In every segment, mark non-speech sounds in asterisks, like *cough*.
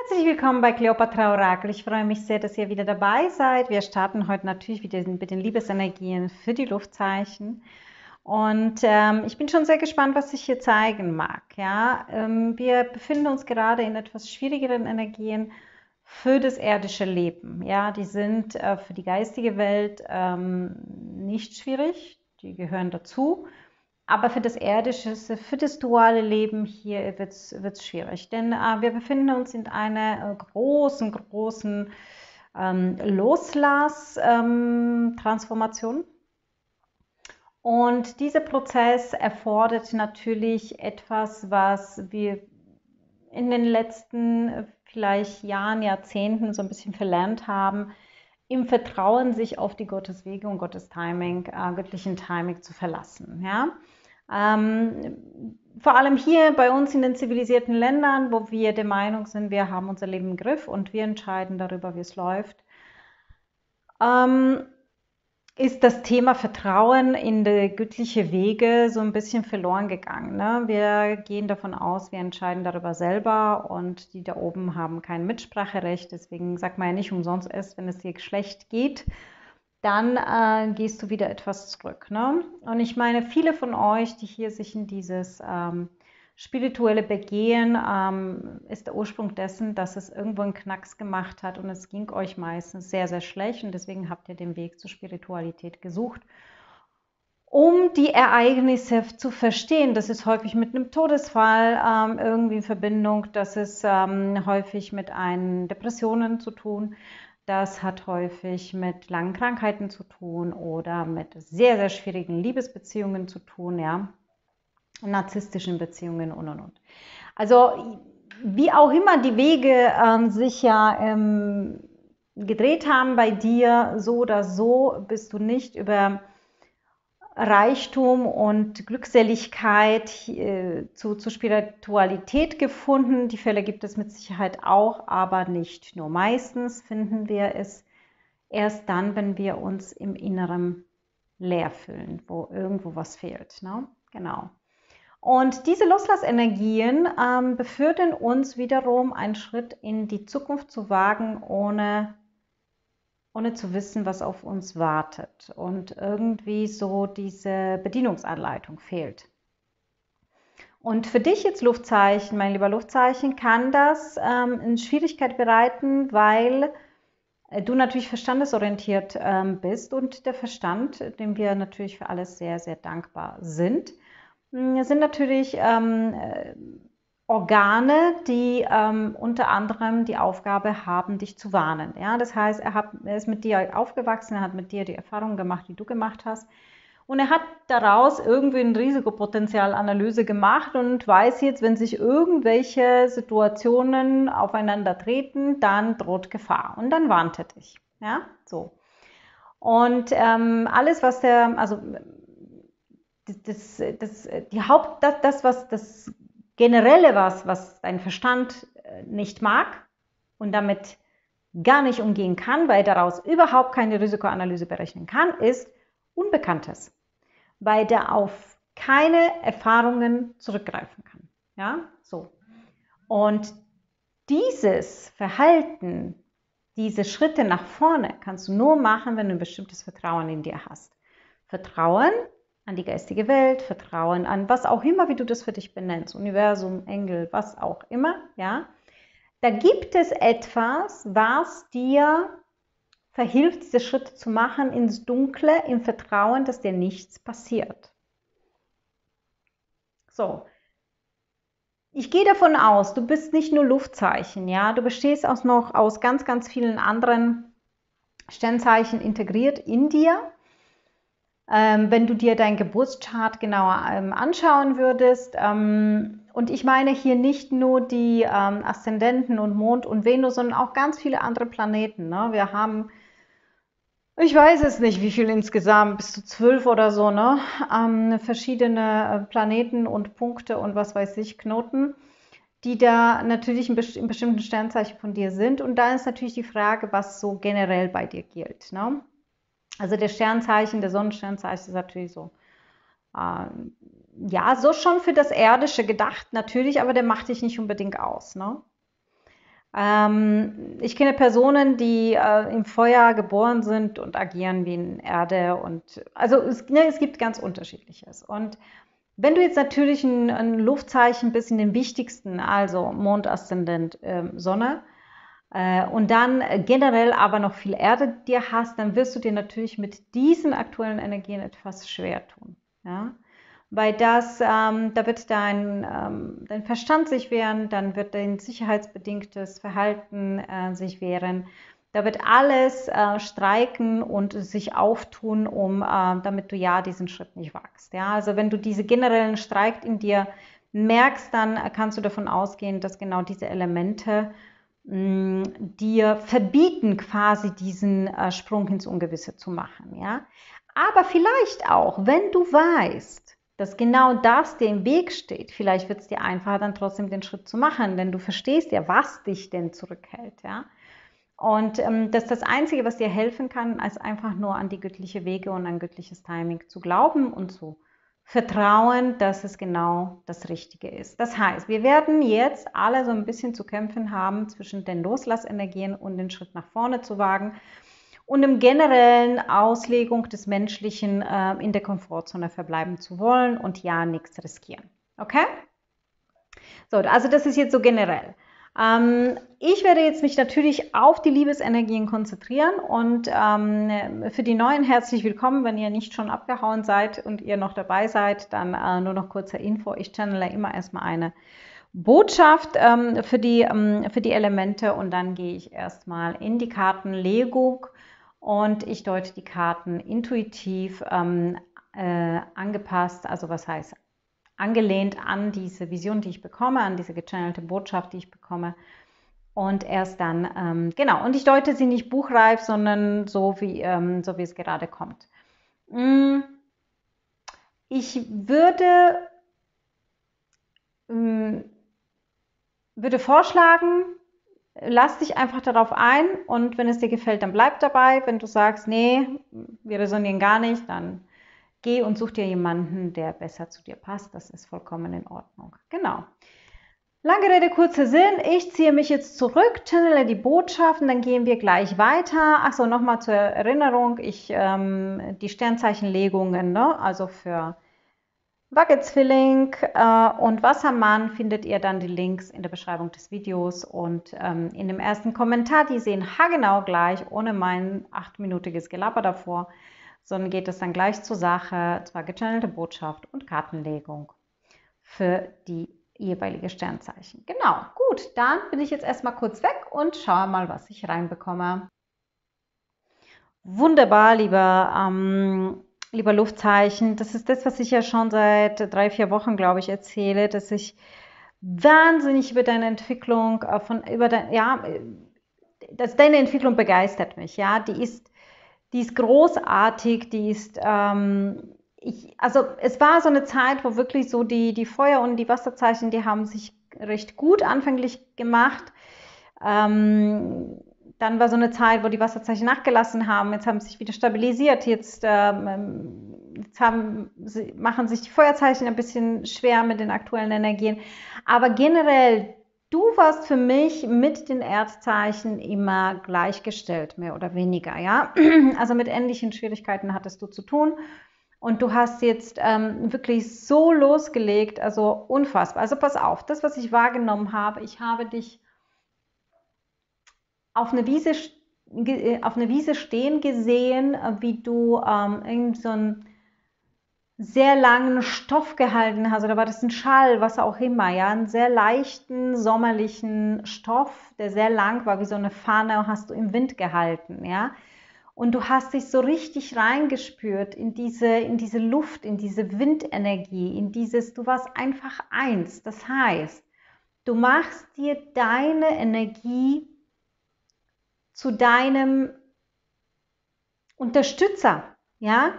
Herzlich willkommen bei Cleopatra Orakel. Ich freue mich sehr, dass ihr wieder dabei seid. Wir starten heute natürlich wieder mit den Liebesenergien für die Luftzeichen. Und ähm, ich bin schon sehr gespannt, was ich hier zeigen mag. Ja? Ähm, wir befinden uns gerade in etwas schwierigeren Energien für das irdische Leben. Ja? Die sind äh, für die geistige Welt ähm, nicht schwierig, die gehören dazu. Aber für das irdische, für das duale Leben hier wird es schwierig. Denn äh, wir befinden uns in einer äh, großen, großen ähm, Loslass-Transformation. Ähm, und dieser Prozess erfordert natürlich etwas, was wir in den letzten vielleicht Jahren, Jahrzehnten so ein bisschen verlernt haben, im Vertrauen sich auf die Gotteswege und Gottes Timing, äh, göttlichen Timing zu verlassen. Ja? Ähm, vor allem hier bei uns in den zivilisierten Ländern, wo wir der Meinung sind, wir haben unser Leben im Griff und wir entscheiden darüber, wie es läuft, ähm, ist das Thema Vertrauen in die göttliche Wege so ein bisschen verloren gegangen. Ne? Wir gehen davon aus, wir entscheiden darüber selber und die da oben haben kein Mitspracherecht. Deswegen sagt man ja nicht umsonst erst, wenn es dir schlecht geht, dann äh, gehst du wieder etwas zurück. Ne? Und ich meine, viele von euch, die hier sich in dieses ähm, spirituelle Begehen, ähm, ist der Ursprung dessen, dass es irgendwo einen Knacks gemacht hat und es ging euch meistens sehr, sehr schlecht und deswegen habt ihr den Weg zur Spiritualität gesucht. Um die Ereignisse zu verstehen, das ist häufig mit einem Todesfall ähm, irgendwie in Verbindung, das ist ähm, häufig mit einen Depressionen zu tun, das hat häufig mit langen Krankheiten zu tun oder mit sehr, sehr schwierigen Liebesbeziehungen zu tun, ja, narzisstischen Beziehungen und und und. Also wie auch immer die Wege ähm, sich ja ähm, gedreht haben bei dir, so oder so bist du nicht über Reichtum und Glückseligkeit äh, zu, zu Spiritualität gefunden. Die Fälle gibt es mit Sicherheit auch, aber nicht nur. Meistens finden wir es erst dann, wenn wir uns im Inneren leer fühlen, wo irgendwo was fehlt. Ne? Genau. Und diese Loslassenergien ähm, befördern uns wiederum, einen Schritt in die Zukunft zu wagen, ohne ohne zu wissen, was auf uns wartet. Und irgendwie so diese Bedienungsanleitung fehlt. Und für dich jetzt Luftzeichen, mein lieber Luftzeichen, kann das ähm, eine Schwierigkeit bereiten, weil äh, du natürlich verstandesorientiert ähm, bist und der Verstand, dem wir natürlich für alles sehr, sehr dankbar sind, sind natürlich ähm, äh, Organe, die ähm, unter anderem die Aufgabe haben, dich zu warnen. Ja? Das heißt, er, hat, er ist mit dir aufgewachsen, er hat mit dir die Erfahrungen gemacht, die du gemacht hast. Und er hat daraus irgendwie eine Risikopotenzialanalyse gemacht und weiß jetzt, wenn sich irgendwelche Situationen aufeinander treten, dann droht Gefahr. Und dann warnt er dich. Ja, so. Und ähm, alles, was der, also das, das, die Haupt, das, das, was das Generelle was, was dein Verstand äh, nicht mag und damit gar nicht umgehen kann, weil daraus überhaupt keine Risikoanalyse berechnen kann, ist Unbekanntes, weil der auf keine Erfahrungen zurückgreifen kann. Ja, so. Und dieses Verhalten, diese Schritte nach vorne kannst du nur machen, wenn du ein bestimmtes Vertrauen in dir hast. Vertrauen an die geistige Welt, Vertrauen an was auch immer, wie du das für dich benennst, Universum, Engel, was auch immer, ja. Da gibt es etwas, was dir verhilft, diese Schritte zu machen ins Dunkle, im Vertrauen, dass dir nichts passiert. So. Ich gehe davon aus, du bist nicht nur Luftzeichen, ja, du bestehst auch noch aus ganz, ganz vielen anderen Sternzeichen integriert in dir. Ähm, wenn du dir deinen Geburtschart genauer ähm, anschauen würdest. Ähm, und ich meine hier nicht nur die Aszendenten und Mond und Venus, sondern auch ganz viele andere Planeten. Ne? Wir haben, ich weiß es nicht, wie viel insgesamt, bis zu zwölf oder so, ne? Verschiedene äh, Planeten und Punkte und was weiß ich, Knoten die da natürlich in, bestimmten Sternzeichen von dir sind. Und da ist natürlich die Frage, was so generell bei dir gilt. Ne? Also der Sternzeichen, der Sonnensternzeichen ist natürlich so. Äh, ja, so schon für das Erdische gedacht, natürlich, aber der macht dich nicht unbedingt aus. Ne? Ähm, ich kenne Personen, die äh, im Feuer geboren sind und agieren wie in Erde und also es, ne, es gibt ganz unterschiedliches. Und wenn du jetzt natürlich ein, ein Luftzeichen bist in den wichtigsten, also Mond, Aszendent, äh, Sonne, und dann generell aber noch viel Erde dir hast, dann wirst du dir natürlich mit diesen aktuellen Energien etwas schwer tun. Ja? Weil das, ähm, da wird dein, ähm, dein Verstand sich wehren, dann wird dein sicherheitsbedingtes Verhalten äh, sich wehren. Da wird alles äh, streiken und sich auftun, um, äh, damit du ja diesen Schritt nicht wagst. Ja? Also wenn du diese generellen Streik in dir merkst, dann kannst du davon ausgehen, dass genau diese Elemente dir verbieten, quasi diesen äh, Sprung ins Ungewisse zu machen. Ja? Aber vielleicht auch, wenn du weißt, dass genau das dir im Weg steht, vielleicht wird es dir einfacher, dann trotzdem den Schritt zu machen, denn du verstehst ja, was dich denn zurückhält. Ja? Und ähm, das ist das Einzige, was dir helfen kann, als einfach nur an die göttliche Wege und an göttliches Timing zu glauben und zu vertrauen, dass es genau das Richtige ist. Das heißt, wir werden jetzt alle so ein bisschen zu kämpfen haben zwischen den Loslassenergien und den Schritt nach vorne zu wagen und im generellen Auslegung des Menschlichen äh, in der Komfortzone verbleiben zu wollen und ja nichts riskieren. Okay? So, also das ist jetzt so generell. Ähm, ich werde jetzt mich natürlich auf die Liebesenergien konzentrieren und ähm, für die Neuen herzlich willkommen. Wenn ihr nicht schon abgehauen seid und ihr noch dabei seid, dann äh, nur noch kurze Info. Ich channele immer erstmal eine Botschaft ähm, für, die, ähm, für die Elemente und dann gehe ich erstmal in die Kartenlegung und ich deute die Karten intuitiv ähm, äh, angepasst, also was heißt angelehnt an diese Vision, die ich bekomme, an diese gechannelte Botschaft, die ich bekomme. Und erst dann, ähm, genau, und ich deute sie nicht buchreif, sondern so wie, ähm, so wie es gerade kommt. Mm, ich würde, ähm, würde vorschlagen, lass dich einfach darauf ein und wenn es dir gefällt, dann bleib dabei. Wenn du sagst, nee, wir resonieren gar nicht, dann geh und such dir jemanden, der besser zu dir passt. Das ist vollkommen in Ordnung. Genau. Lange Rede, kurzer Sinn. Ich ziehe mich jetzt zurück, channele die Botschaften, dann gehen wir gleich weiter. Achso, nochmal zur Erinnerung, ich, ähm, die Sternzeichenlegungen, ne? also für Waage-Zwilling äh, und Wassermann findet ihr dann die Links in der Beschreibung des Videos und ähm, in dem ersten Kommentar. Die sehen haargenau gleich, ohne mein achtminütiges Gelaber davor sondern geht es dann gleich zur Sache, zwar gechannelte Botschaft und Kartenlegung für die jeweilige Sternzeichen. Genau, gut, dann bin ich jetzt erstmal kurz weg und schaue mal, was ich reinbekomme. Wunderbar, lieber, ähm, lieber Luftzeichen. Das ist das, was ich ja schon seit drei, vier Wochen, glaube ich, erzähle, dass ich wahnsinnig über deine Entwicklung, äh, von, über dein, ja, äh, dass deine Entwicklung begeistert mich. Ja, die ist die ist großartig, die ist, ähm, ich, also es war so eine Zeit, wo wirklich so die, die Feuer- und die Wasserzeichen, die haben sich recht gut anfänglich gemacht. Ähm, dann war so eine Zeit, wo die Wasserzeichen nachgelassen haben. Jetzt haben sie sich wieder stabilisiert. Jetzt, ähm, jetzt haben, machen sich die Feuerzeichen ein bisschen schwer mit den aktuellen Energien. Aber generell Du warst für mich mit den Erdzeichen immer gleichgestellt, mehr oder weniger, ja. *clears throat* Also mit ähnlichen Schwierigkeiten hattest du zu tun. Und du hast jetzt ähm, wirklich so losgelegt, also unfassbar. Also pass auf, das, was ich wahrgenommen habe, ich habe dich auf eine Wiese, äh, auf eine Wiese stehen gesehen, wie du ähm, irgend so ein sehr langen Stoff gehalten hast, oder war das ein Schall, was auch immer, ja, einen sehr leichten sommerlichen Stoff, der sehr lang war, wie so eine Fahne, hast du im Wind gehalten, ja. Und du hast dich so richtig reingespürt in diese, in diese Luft, in diese Windenergie, in dieses, du warst einfach eins. Das heißt, du machst dir deine Energie zu deinem Unterstützer, ja,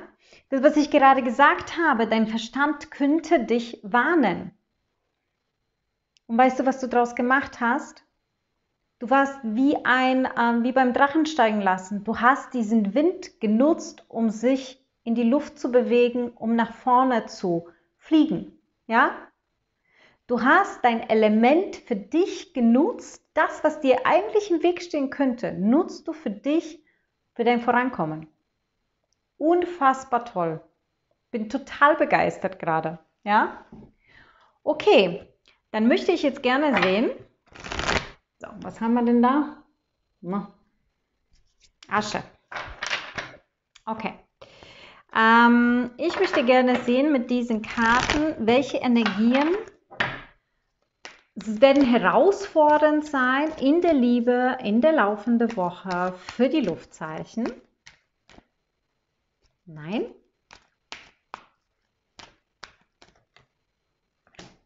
das, was ich gerade gesagt habe, dein Verstand könnte dich warnen. Und weißt du, was du daraus gemacht hast? Du warst wie ein, ähm, wie beim Drachensteigen lassen. Du hast diesen Wind genutzt, um sich in die Luft zu bewegen, um nach vorne zu fliegen. Ja? Du hast dein Element für dich genutzt. Das, was dir eigentlich im Weg stehen könnte, nutzt du für dich, für dein Vorankommen. Unfassbar toll. Bin total begeistert gerade. Ja? Okay, dann möchte ich jetzt gerne sehen. So, was haben wir denn da? Asche. Okay. Ähm, ich möchte gerne sehen mit diesen Karten, welche Energien werden herausfordernd sein in der Liebe, in der laufenden Woche für die Luftzeichen. Nein.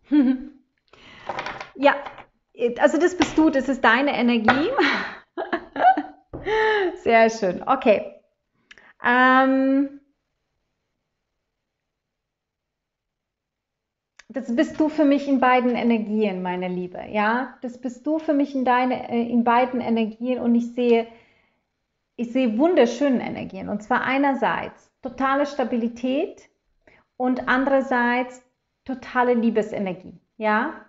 *laughs* ja, also das bist du, das ist deine Energie. *laughs* Sehr schön. Okay. Ähm, das bist du für mich in beiden Energien, meine Liebe. Ja, das bist du für mich in deine, äh, in beiden Energien und ich sehe, ich sehe wunderschöne Energien. Und zwar einerseits totale Stabilität und andererseits totale Liebesenergie. Ja,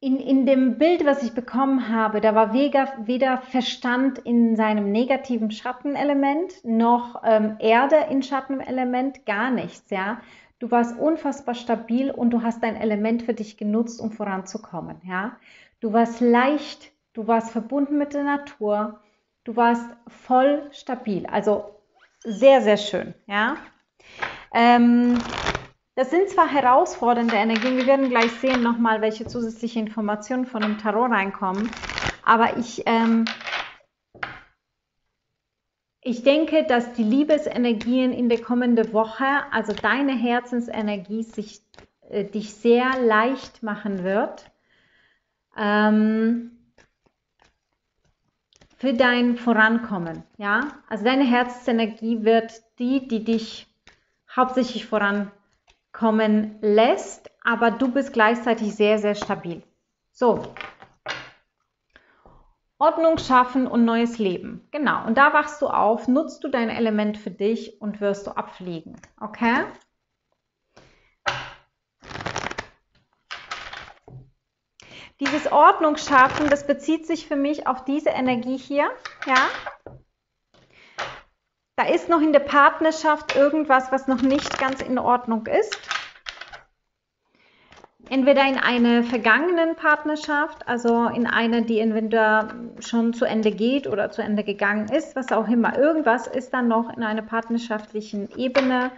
in, in dem Bild, was ich bekommen habe, da war weder, weder Verstand in seinem negativen Schattenelement noch ähm, Erde in Schattenelement, gar nichts, ja. Du warst unfassbar stabil und du hast dein Element für dich genutzt, um voranzukommen. Ja? Du warst leicht, du warst verbunden mit der Natur, du warst voll stabil. Also sehr, sehr schön. Ja? Ähm, das sind zwar herausfordernde Energien, wir werden gleich sehen nochmal, welche zusätzliche Informationen von dem Tarot reinkommen, aber ich ähm, ich denke, dass die Liebesenergien in der kommenden Woche, also deine Herzensenergie, sich, äh, dich sehr leicht machen wird. Ähm, für dein Vorankommen. Ja? Also deine Herzensenergie wird die, die dich hauptsächlich vorankommen lässt, aber du bist gleichzeitig sehr, sehr stabil. So, Ordnung schaffen und neues Leben. Genau. Und da wachst du auf, nutzt du dein Element für dich und wirst du abfliegen. Okay? Dieses Ordnung schaffen, das bezieht sich für mich auf diese Energie hier. Ja? Da ist noch in der Partnerschaft irgendwas, was noch nicht ganz in Ordnung ist entweder in einer vergangenen Partnerschaft, also in einer, die entweder schon zu Ende geht oder zu Ende gegangen ist, was auch immer. Irgendwas ist dann noch in einer partnerschaftlichen Ebene,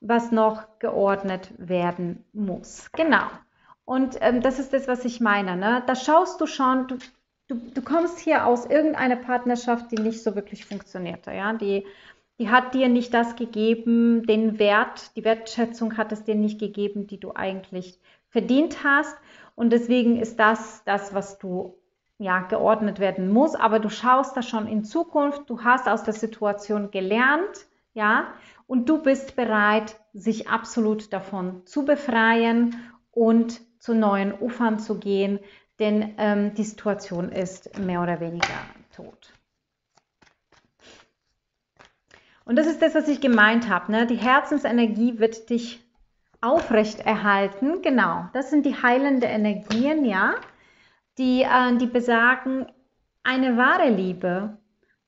was noch geordnet werden muss. Genau. Und ähm, das ist das, was ich meine. Ne? Da schaust du schon, du, du, du kommst hier aus irgendeiner Partnerschaft, die nicht so wirklich funktionierte. Ja? Die, die hat dir nicht das gegeben, den Wert, die Wertschätzung hat es dir nicht gegeben, die du eigentlich verdient hast. Und deswegen ist das das, was du ja geordnet werden muss. Aber du schaust da schon in Zukunft. Du hast aus der Situation gelernt, ja, und du bist bereit, sich absolut davon zu befreien und zu neuen Ufern zu gehen, denn ähm, die Situation ist mehr oder weniger tot. Und das ist das, was ich gemeint habe. Ne? Die Herzensenergie wird dich aufrechterhalten. Genau, das sind die heilenden Energien, ja, die, äh, die besagen, eine wahre Liebe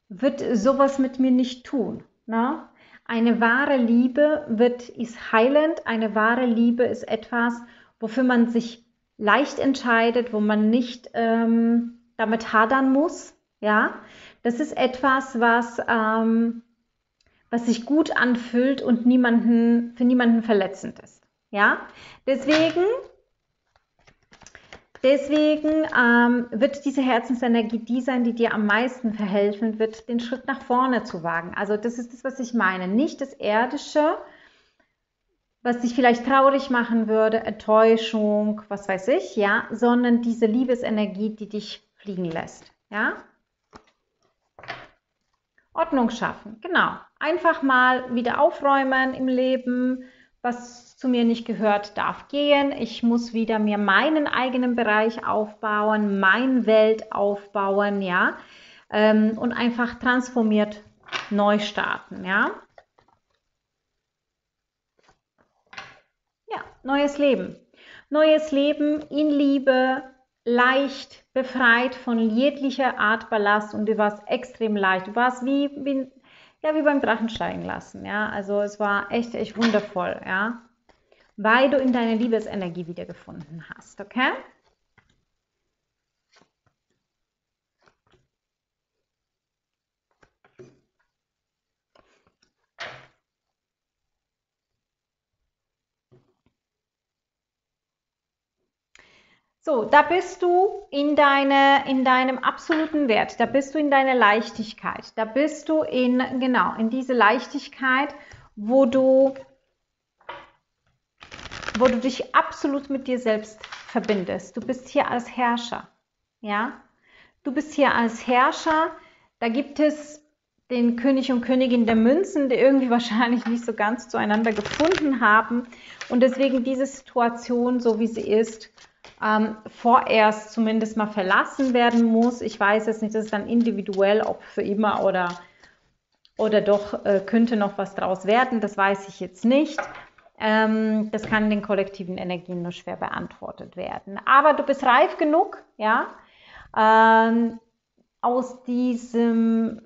wird sowas mit mir nicht tun. Ne? Eine wahre Liebe wird, ist heilend, eine wahre Liebe ist etwas, wofür man sich leicht entscheidet, wo man nicht ähm, damit hadern muss. Ja, das ist etwas, was, ähm, was sich gut anfühlt und niemanden, für niemanden verletzend ist. Ja, deswegen, deswegen ähm, wird diese Herzensenergie die sein, die dir am meisten verhelfen wird, den Schritt nach vorne zu wagen. Also das ist das, was ich meine. Nicht das Erdische, was dich vielleicht traurig machen würde, Enttäuschung, was weiß ich, ja, sondern diese Liebesenergie, die dich fliegen lässt. Ja? Ordnung schaffen, genau. Einfach mal wieder aufräumen im Leben, was zu mir nicht gehört, darf gehen. Ich muss wieder mir meinen eigenen Bereich aufbauen, mein Welt aufbauen, ja, ähm, und einfach transformiert neu starten, ja. Ja, neues Leben. Neues Leben in Liebe, leicht, befreit von jeglicher Art Ballast und du warst extrem leicht. Du warst wie, wie, ja, wie beim Drachen steigen lassen. Ja? Also es war echt, echt wundervoll, ja. Weil du in deine Liebesenergie wiedergefunden hast, okay? So, da bist du in, deine, in deinem absoluten Wert, da bist du in deiner Leichtigkeit, da bist du in, genau, in diese Leichtigkeit, wo du, wo du dich absolut mit dir selbst verbindest. Du bist hier als Herrscher, ja? Du bist hier als Herrscher, da gibt es den König und Königin der Münzen, die irgendwie *laughs* wahrscheinlich nicht so ganz zueinander gefunden haben und deswegen diese Situation, so wie sie ist, ähm, vorerst zumindest mal verlassen werden muss. Ich weiß jetzt nicht, das ist dann individuell, ob für immer oder, oder doch äh, könnte noch was draus werden. Das weiß ich jetzt nicht. Ähm, das kann den kollektiven Energien nur schwer beantwortet werden. Aber du bist reif genug, ja, ähm, aus diesem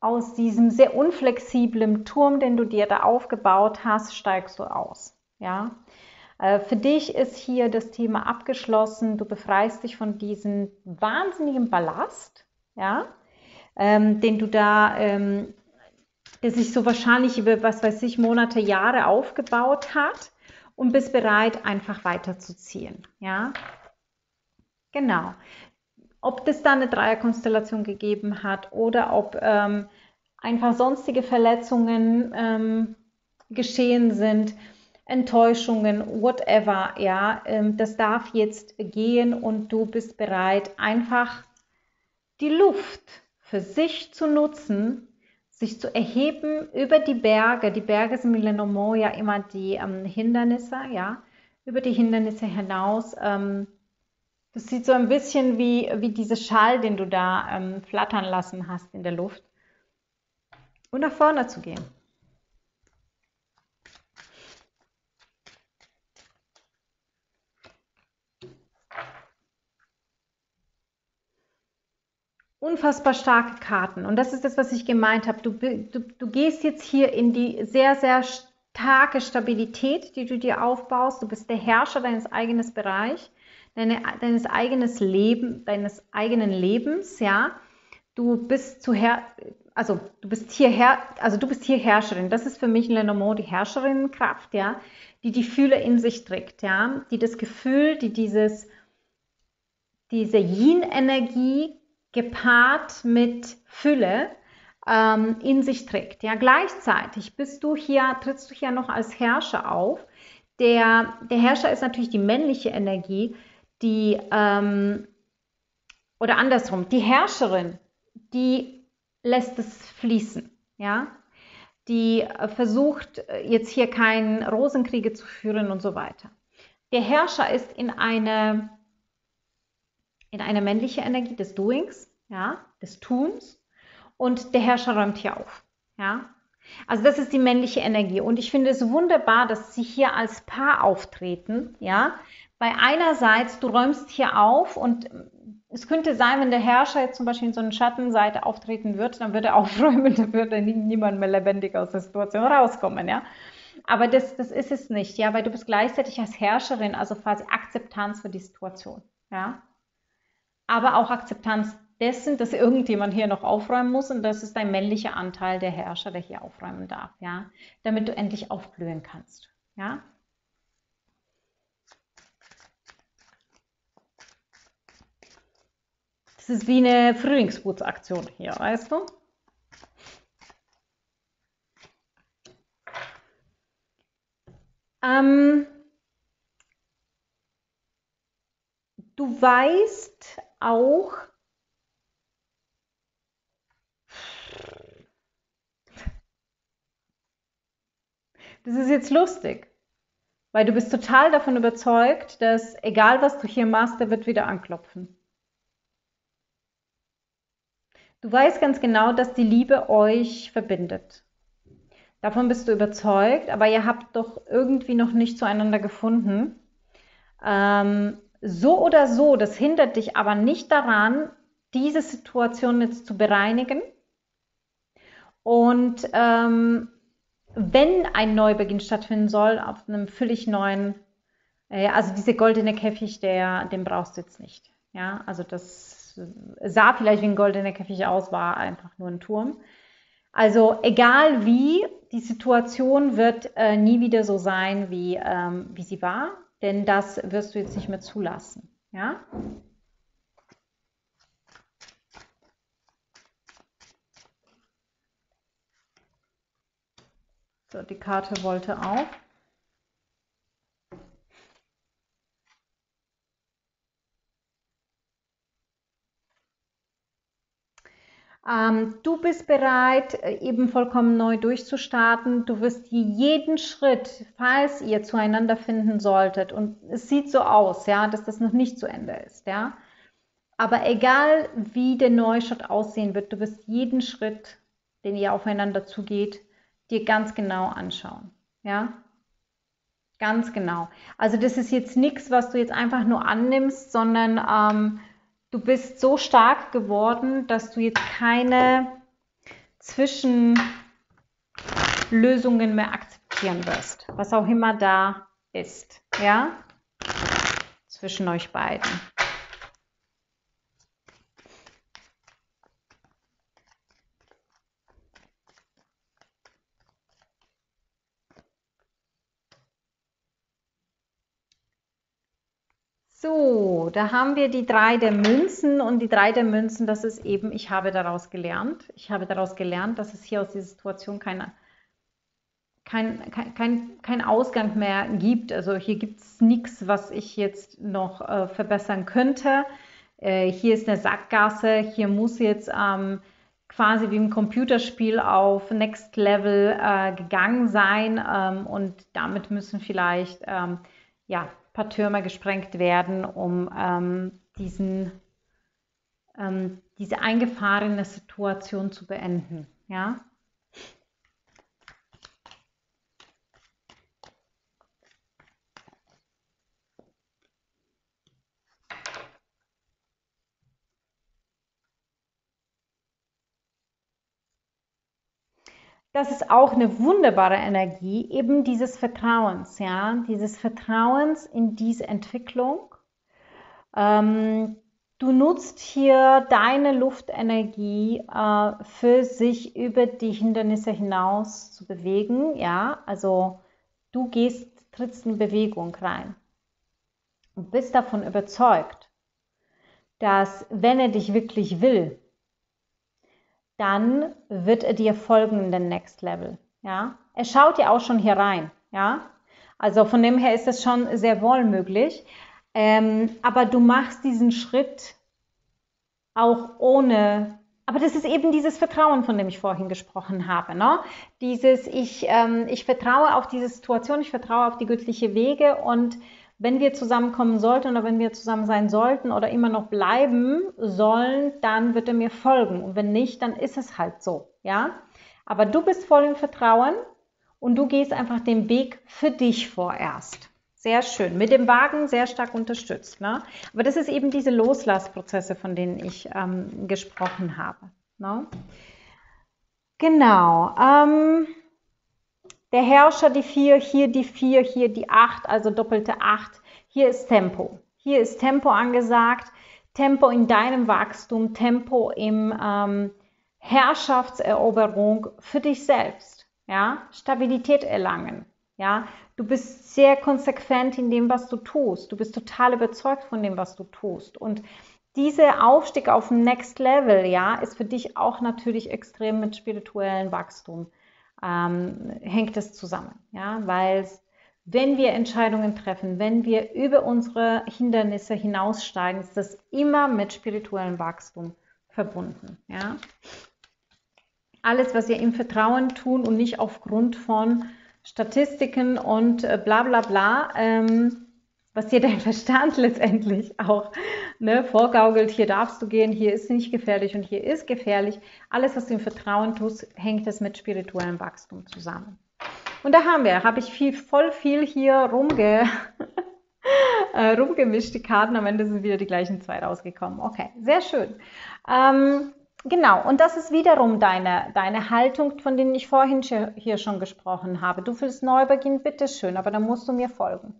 aus diesem sehr unflexiblen Turm, den du dir da aufgebaut hast, steigst du aus. Ja, für dich ist hier das Thema abgeschlossen. Du befreist dich von diesem wahnsinnigen Ballast, ja, ähm, den du da, ähm, der sich so wahrscheinlich über, was weiß ich, Monate, Jahre aufgebaut hat und bist bereit, einfach weiterzuziehen, ja. Genau. Ob das da eine Dreierkonstellation gegeben hat oder ob ähm, einfach sonstige Verletzungen ähm, geschehen sind, Enttäuschungen, whatever, ja, ähm, das darf jetzt gehen und du bist bereit, einfach die Luft für sich zu nutzen, sich zu erheben über die Berge. Die Berge sind Milenomo ja immer die ähm, Hindernisse, ja, über die Hindernisse hinaus. Ähm, das sieht so ein bisschen wie, wie dieser Schall, den du da ähm, flattern lassen hast in der Luft. Und nach vorne zu gehen. Unfassbar starke Karten. Und das ist das, was ich gemeint habe. Du, du, du gehst jetzt hier in die sehr, sehr starke Stabilität, die du dir aufbaust. Du bist der Herrscher deines eigenen Bereichs, deine, deines eigenen Leben, deines eigenen Lebens, ja. Du bist zu Herr, also du bist hier Herr, also du bist hier Herrscherin. Das ist für mich Lenormand die Herrscherinnenkraft, ja, die die Fühle in sich trägt, ja, die das Gefühl, die dieses diese Yin-Energie gepaart mit Fülle ähm, in sich trägt. Ja, gleichzeitig bist du hier, trittst du hier noch als Herrscher auf. Der, der Herrscher ist natürlich die männliche Energie, die ähm, oder andersrum, die Herrscherin, die lässt es fließen, ja, die äh, versucht äh, jetzt hier keinen Rosenkriege zu führen und so weiter. Der Herrscher ist in eine in eine männliche Energie des Doings, ja, des Tuns und der Herrscher räumt hier auf, ja. Also das ist die männliche Energie und ich finde es wunderbar, dass sie hier als Paar auftreten, ja. Bei einerseits, du räumst hier auf und es könnte sein, wenn der Herrscher jetzt zum Beispiel in so einer Schattenseite auftreten wird, dann würde er aufräumen, *laughs* dann würde niemand mehr lebendig aus der Situation rauskommen, ja. Aber das, das ist es nicht, ja, weil du bist gleichzeitig als Herrscherin, also quasi Akzeptanz für die Situation, ja aber auch Akzeptanz dessen, dass irgendjemand hier noch aufräumen muss und das ist dein männlicher Anteil, der Herrscher, der hier aufräumen darf, ja, damit du endlich aufblühen kannst, ja. Das ist wie eine Frühlingsputzaktion hier, weißt du? Ähm, du weißt auch Das ist jetzt lustig, weil du bist total davon überzeugt, dass egal was du hier machst, der wird wieder anklopfen. Du weißt ganz genau, dass die Liebe euch verbindet. Davon bist du überzeugt, aber ihr habt doch irgendwie noch nicht zueinander gefunden. Ähm, so oder so, das hindert dich aber nicht daran, diese Situation jetzt zu bereinigen. Und ähm, wenn ein Neubeginn stattfinden soll, auf einem völlig neuen, äh, also diese goldene Käfig, der, den brauchst du jetzt nicht. Ja, also das sah vielleicht wie ein goldener Käfig aus, war einfach nur ein Turm. Also egal wie, die Situation wird äh, nie wieder so sein, wie, ähm, wie sie war, denn das wirst du jetzt nicht mehr zulassen. Ja? So, die Karte wollte auf. Ähm, du bist bereit, äh, eben vollkommen neu durchzustarten. Du wirst jeden Schritt, falls ihr zueinander finden solltet, und es sieht so aus, ja, dass das noch nicht zu Ende ist, ja. Aber egal wie der Neustart aussehen wird, du wirst jeden Schritt, den ihr aufeinander zugeht, dir ganz genau anschauen, ja. Ganz genau. Also das ist jetzt nichts, was du jetzt einfach nur annimmst, sondern ähm, du bist so stark geworden, dass du jetzt keine Zwischenlösungen mehr akzeptieren wirst, was auch immer da ist, ja, zwischen euch beiden. So, da haben wir die drei der Münzen und die drei der Münzen, das ist eben, ich habe daraus gelernt. Ich habe daraus gelernt, dass es hier aus dieser Situation keine, kein, kein, kein, kein Ausgang mehr gibt. Also hier gibt es nichts, was ich jetzt noch äh, verbessern könnte. Äh, hier ist eine Sackgasse, hier muss jetzt ähm, quasi wie im Computerspiel auf Next Level äh, gegangen sein ähm, und damit müssen vielleicht ähm, ja, paar Türme gesprengt werden, um ähm, diesen, ähm, diese eingefahrene Situation zu beenden. Ja? Das ist auch eine wunderbare Energie, eben dieses Vertrauens, ja, dieses Vertrauens in diese Entwicklung. Ähm, du nutzt hier deine Luftenergie äh, für sich über die Hindernisse hinaus zu bewegen, ja, also du gehst, trittst in Bewegung rein und bist davon überzeugt, dass wenn er dich wirklich will, dann wird er dir folgen in den Next Level. Ja? Er schaut ja auch schon hier rein. Ja? Also von dem her ist das schon sehr wohl möglich. Ähm, aber du machst diesen Schritt auch ohne, aber das ist eben dieses Vertrauen, von dem ich vorhin gesprochen habe. Ne? Dieses, ich, ähm, ich vertraue auf diese Situation, ich vertraue auf die göttliche Wege und wenn wir zusammenkommen sollten oder wenn wir zusammen sein sollten oder immer noch bleiben sollen, dann wird er mir folgen. Und wenn nicht, dann ist es halt so, ja. Aber du bist voll im Vertrauen und du gehst einfach den Weg für dich vorerst. Sehr schön. Mit dem Wagen sehr stark unterstützt. Ne? Aber das ist eben diese Loslassprozesse, von denen ich ähm, gesprochen habe. Ne? Genau. Ähm, der Herrscher die 4, hier die 4, hier die 8, also doppelte 8. Hier ist Tempo. Hier ist Tempo angesagt. Tempo in deinem Wachstum, Tempo im ähm, Herrschaftseroberung für dich selbst. Ja? Stabilität erlangen. Ja? Du bist sehr konsequent in dem, was du tust. Du bist total überzeugt von dem, was du tust. Und dieser Aufstieg auf Next Level, ja, ist für dich auch natürlich extrem mit spirituellem Wachstum ähm, hängt es zusammen. Ja? Weil wenn wir Entscheidungen treffen, wenn wir über unsere Hindernisse hinaussteigen, ist das immer mit spirituellem Wachstum verbunden. Ja? Alles, was wir im Vertrauen tun und nicht aufgrund von Statistiken und äh, bla bla bla, ähm, was dir dein Verstand *laughs* letztendlich auch ne, vorgaukelt, hier darfst du gehen, hier ist nicht gefährlich und hier ist gefährlich. Alles, was du im Vertrauen tust, hängt es mit spirituellem Wachstum zusammen. Und da haben wir, habe ich viel, voll viel hier rumge, *laughs* äh, rumgemischt, die Karten. Am Ende sind wieder die gleichen zwei rausgekommen. Okay, sehr schön. Ähm, genau, und das ist wiederum deine, deine Haltung, von denen ich vorhin hier schon gesprochen habe. Du willst Neubeginn, bitteschön, aber dann musst du mir folgen.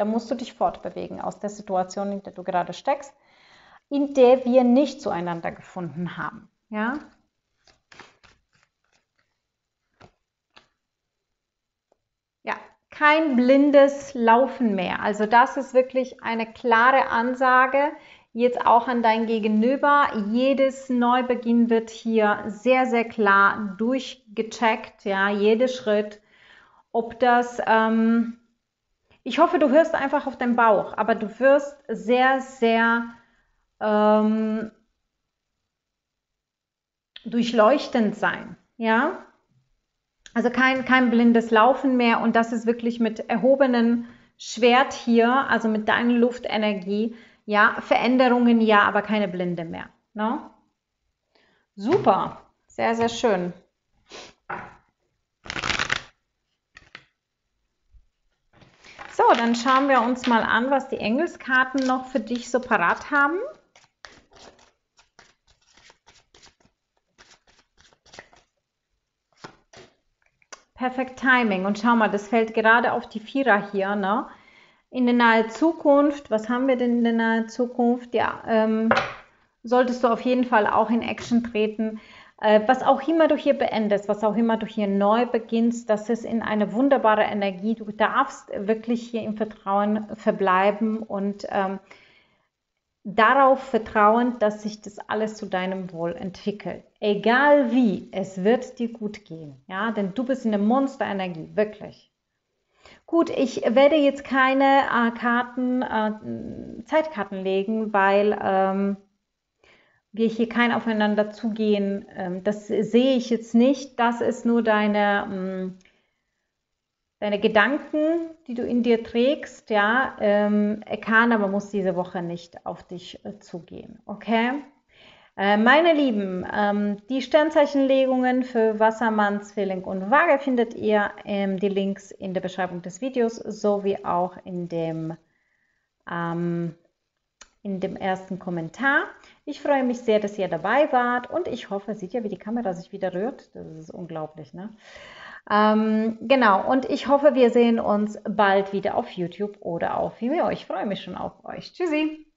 Da musst du dich fortbewegen aus der Situation, in der du gerade steckst, in der wir nicht zueinander gefunden haben. Ja? Ja, kein blindes Laufen mehr. Also das ist wirklich eine klare Ansage jetzt auch an dein Gegenüber. Jedes Neubeginn wird hier sehr, sehr klar durchgecheckt, ja, jeder Schritt. Ob das, ähm, ich hoffe, du hörst einfach auf deinen Bauch, aber du wirst sehr, sehr ähm, durchleuchtend sein, ja. Also kein, kein blindes Laufen mehr und das ist wirklich mit erhobenen Schwert hier, also mit deiner Luftenergie, ja, Veränderungen ja, aber keine Blinde mehr. Ne? Super, sehr, sehr schön. So, dann schauen wir uns mal an, was die Engelskarten noch für dich so parat haben. Perfekt Timing. Und schau mal, das fällt gerade auf die Vierer hier, ne? In der nahen Zukunft, was haben wir denn in der nahen Zukunft? Ja, ähm, solltest du auf jeden Fall auch in Action treten. Äh, was auch immer du hier beendest, was auch immer du hier neu beginnst, das ist in eine wunderbare Energie. Du darfst wirklich hier im Vertrauen verbleiben und ähm, darauf vertrauen, dass sich das alles zu deinem Wohl entwickelt. Egal wie, es wird dir gut gehen. Ja, denn du bist in der Monsterenergie, wirklich. Gut, ich werde jetzt keine äh, Karten, äh, Zeitkarten legen, weil ähm, wir hier kein aufeinander zugehen. Ähm, das sehe ich jetzt nicht. Das ist nur deine ähm, deine Gedanken, die du in dir trägst, ja, ähm, er kann, aber muss diese Woche nicht auf dich äh, zugehen, okay? Äh, meine Lieben, ähm, die Sternzeichenlegungen für Wassermann, Zwilling und Waage findet ihr ähm, die Links in der Beschreibung des Videos sowie auch in dem, in dem ersten Kommentar. Ich freue mich sehr, dass ihr dabei wart und ich hoffe, seht ihr, wie die Kamera sich wieder rührt? Das ist unglaublich, ne? Ähm, genau, und ich hoffe, wir sehen uns bald wieder auf YouTube oder auf Vimeo. Ich freue mich schon auf euch. Tschüssi!